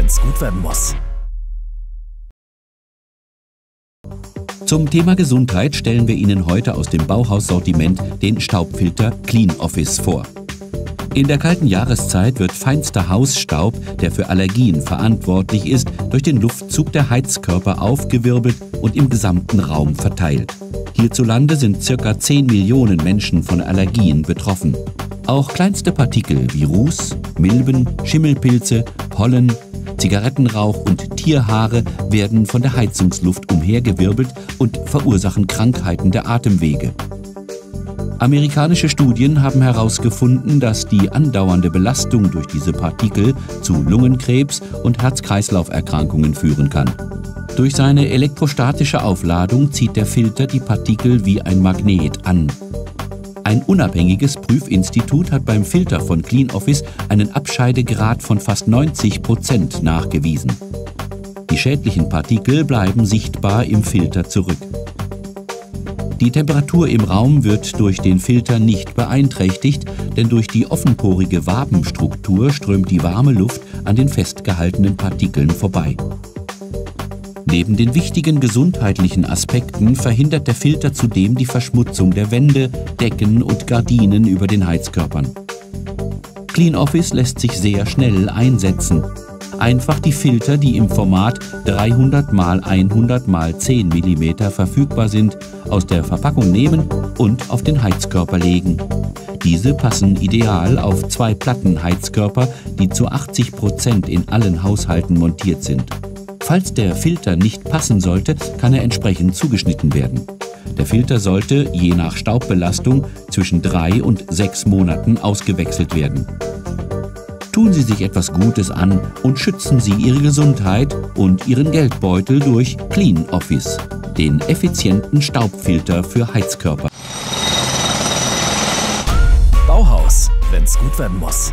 wenn's gut werden muss. Zum Thema Gesundheit stellen wir Ihnen heute aus dem Bauhaussortiment den Staubfilter Clean Office vor. In der kalten Jahreszeit wird feinster Hausstaub, der für Allergien verantwortlich ist, durch den Luftzug der Heizkörper aufgewirbelt und im gesamten Raum verteilt. Hierzulande sind ca. 10 Millionen Menschen von Allergien betroffen. Auch kleinste Partikel wie Ruß, Milben, Schimmelpilze, Pollen, Zigarettenrauch und Tierhaare werden von der Heizungsluft umhergewirbelt und verursachen Krankheiten der Atemwege. Amerikanische Studien haben herausgefunden, dass die andauernde Belastung durch diese Partikel zu Lungenkrebs und Herz-Kreislauf-Erkrankungen führen kann. Durch seine elektrostatische Aufladung zieht der Filter die Partikel wie ein Magnet an. Ein unabhängiges Prüfinstitut hat beim Filter von CleanOffice einen Abscheidegrad von fast 90 Prozent nachgewiesen. Die schädlichen Partikel bleiben sichtbar im Filter zurück. Die Temperatur im Raum wird durch den Filter nicht beeinträchtigt, denn durch die offenporige Wabenstruktur strömt die warme Luft an den festgehaltenen Partikeln vorbei. Neben den wichtigen gesundheitlichen Aspekten verhindert der Filter zudem die Verschmutzung der Wände, Decken und Gardinen über den Heizkörpern. CleanOffice lässt sich sehr schnell einsetzen. Einfach die Filter, die im Format 300 x 100 x 10 mm verfügbar sind, aus der Verpackung nehmen und auf den Heizkörper legen. Diese passen ideal auf zwei Plattenheizkörper, die zu 80 Prozent in allen Haushalten montiert sind. Falls der Filter nicht passen sollte, kann er entsprechend zugeschnitten werden. Der Filter sollte, je nach Staubbelastung, zwischen drei und sechs Monaten ausgewechselt werden. Tun Sie sich etwas Gutes an und schützen Sie Ihre Gesundheit und Ihren Geldbeutel durch Clean Office, den effizienten Staubfilter für Heizkörper. Bauhaus, wenn's gut werden muss.